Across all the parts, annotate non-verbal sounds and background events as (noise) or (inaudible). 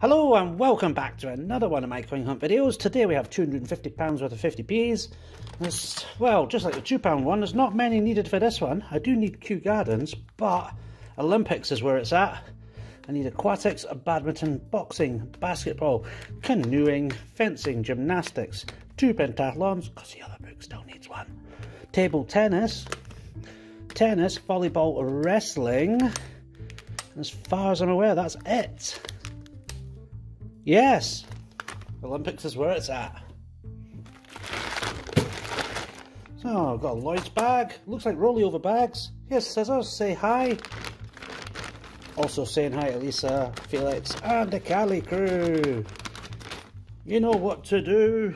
Hello and welcome back to another one of my coin hunt videos. Today we have £250 worth of 50p's. It's, well, just like the £2 one, there's not many needed for this one. I do need Kew Gardens, but Olympics is where it's at. I need aquatics, badminton, boxing, basketball, canoeing, fencing, gymnastics, two pentathlons, because the other book still needs one, table tennis, tennis, volleyball, wrestling. As far as I'm aware, that's it. Yes, Olympics is where it's at. So I've got a Lloyd's bag. Looks like rollover bags. Here's scissors. Say hi. Also saying hi to Lisa, Felix, and the Cali crew. You know what to do.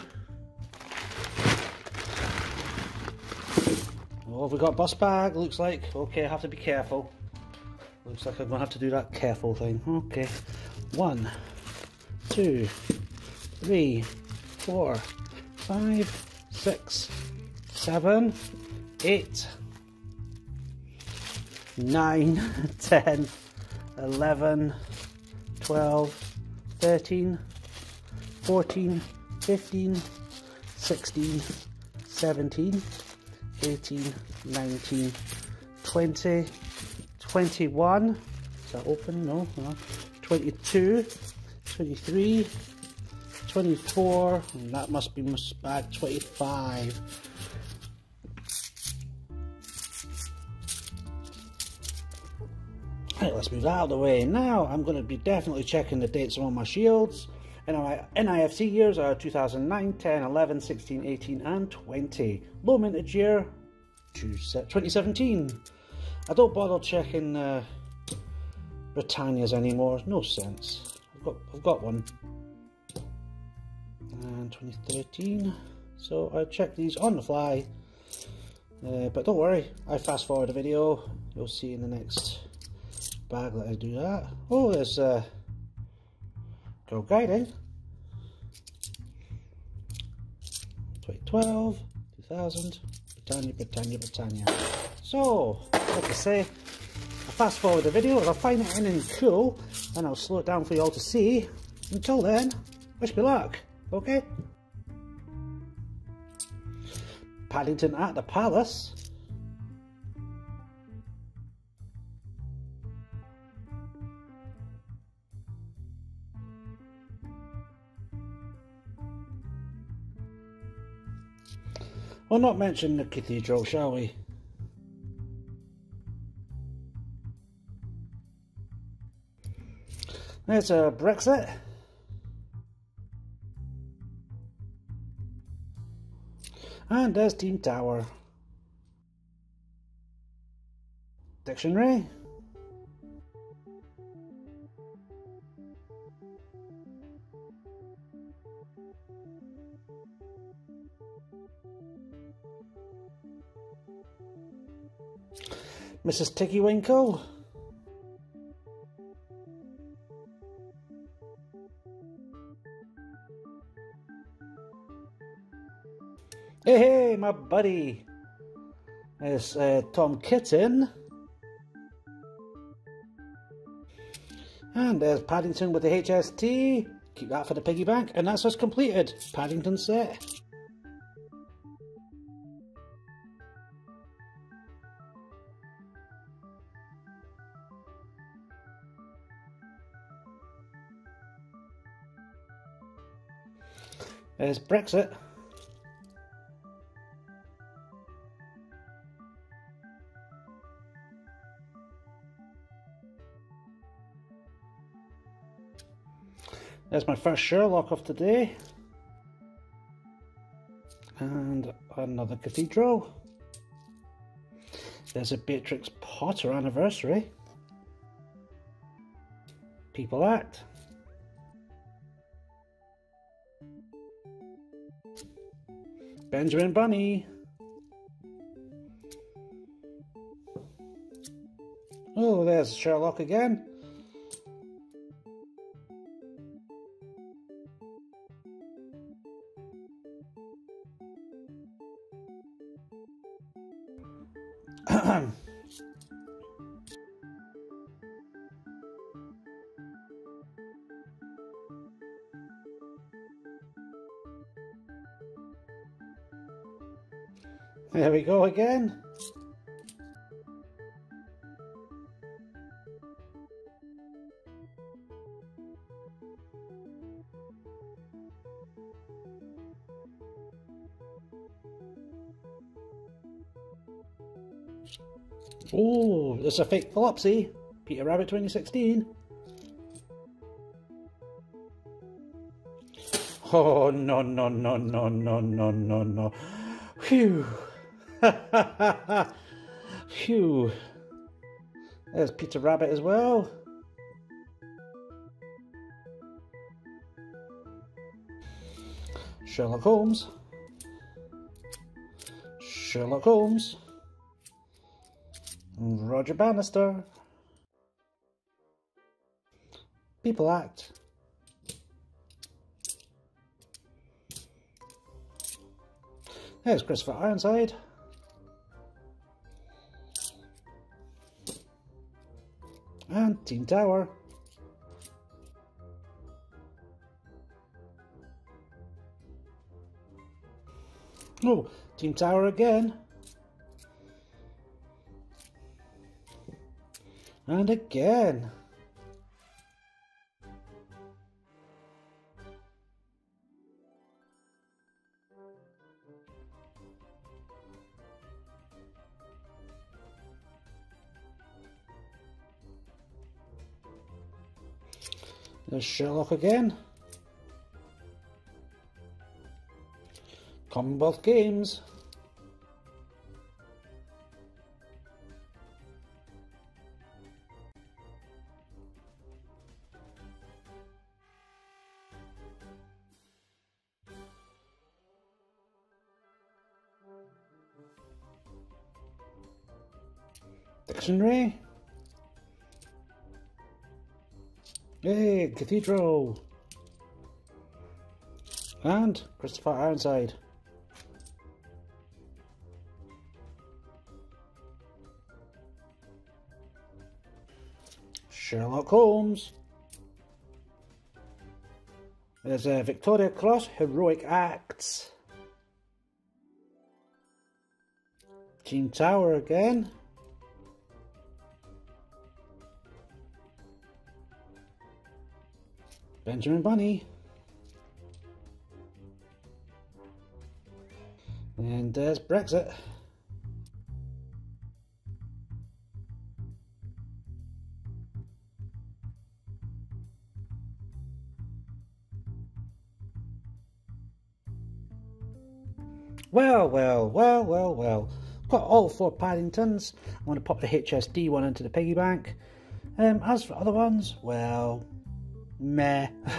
Oh, have we got bus bag? Looks like. Okay, I have to be careful. Looks like I'm going to have to do that careful thing. Okay. One, two, three, four, five, six, seven, eight, nine, (laughs) ten, eleven, twelve, thirteen, fourteen, fifteen, sixteen, seventeen, eighteen, nineteen, twenty, twenty-one. Is that open? No, no. 22, 23, 24, and that must be bag 25. Right, let's move out of the way. Now I'm going to be definitely checking the dates on my shields. NIFC years are 2009, 10, 11, 16, 18 and 20. Low mintage year, 2017. I don't bother checking uh, Britannia's anymore, no sense. I've got I've got one. And 2013. So I check these on the fly. Uh, but don't worry, I fast forward the video. You'll see in the next bag that I do that. Oh, there's uh, Girlguiding. 2012, 2000, Britannia, Britannia, Britannia. So, like I say, fast forward the video. If I find it anything cool, and I'll slow it down for you all to see. Until then, wish me luck, okay? Paddington at the Palace. We'll not mention the cathedral, shall we? There's a Brexit. And there's Team Tower. Dictionary. Mrs. Tiggy-Winkle. Hey, hey, my buddy. It's uh, Tom Kitten. And there's Paddington with the HST. Keep that for the piggy bank. And that's us completed. Paddington set. There's Brexit. There's my first Sherlock of today. And another cathedral. There's a Beatrix Potter anniversary. People Act. Benjamin Bunny. Oh, there's Sherlock again. there we go again. Oh, there's a fake Flopsy. Eh? Peter Rabbit 2016. Oh, no, no, no, no, no, no, no, no. Phew. (laughs) Phew. There's Peter Rabbit as well. Sherlock Holmes. Sherlock Holmes. Roger Bannister. People act. There's Christopher Ironside. And Team Tower. Oh, Team Tower again. And again. There's Sherlock again. Commonwealth Games. Dictionary. Hey, Cathedral! And Christopher Ironside. Sherlock Holmes. There's a Victoria Cross Heroic Acts. Team Tower again. Benjamin Bunny. And there's Brexit. Well, well, well, well, well. Got all four Paddingtons. I'm going to pop the HST one into the piggy bank. Um, as for other ones, well, meh. (laughs)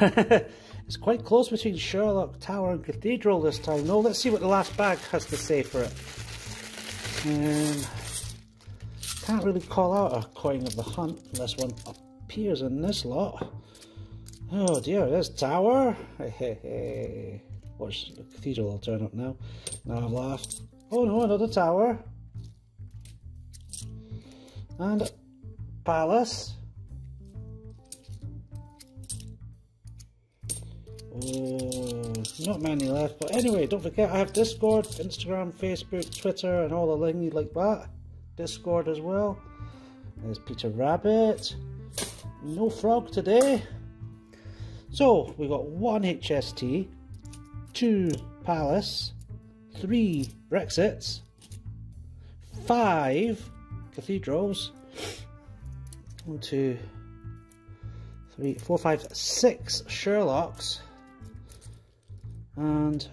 it's quite close between Sherlock Tower and Cathedral this time. No, let's see what the last bag has to say for it. Um, can't really call out a coin of the hunt unless one appears in this lot. Oh dear, there's Tower. Hey hey Watch the cathedral will turn up now. Now I've laughed. Oh no, another tower. And palace. Oh, not many left. But anyway, don't forget I have Discord, Instagram, Facebook, Twitter, and all the links like that. Discord as well. There's Peter Rabbit. No frog today. So we got one HST, two Palace, three Brexits, five Cathedrals, one, two, three, four, five, six Sherlocks, and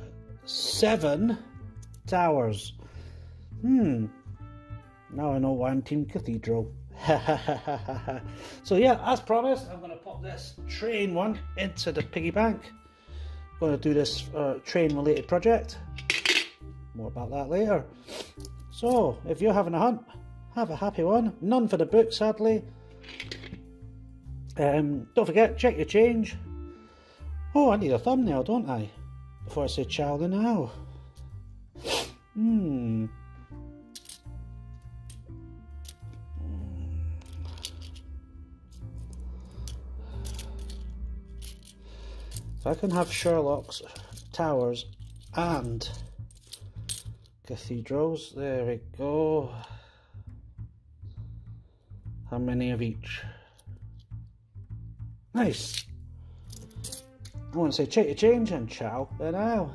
seven towers. Hmm. Now I know why I'm Team Cathedral. (laughs) so yeah, as promised, I'm going to pop this train one into the piggy bank. I'm going to do this uh, train related project. More about that later. So, if you're having a hunt, have a happy one. None for the book, sadly. Um, don't forget, check your change. Oh, I need a thumbnail, don't I? before I say ciao now. Hmm. If I can have Sherlock's Towers and cathedrals. There we go. How many of each? Nice. I want to say check your change and ciao for now.